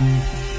うん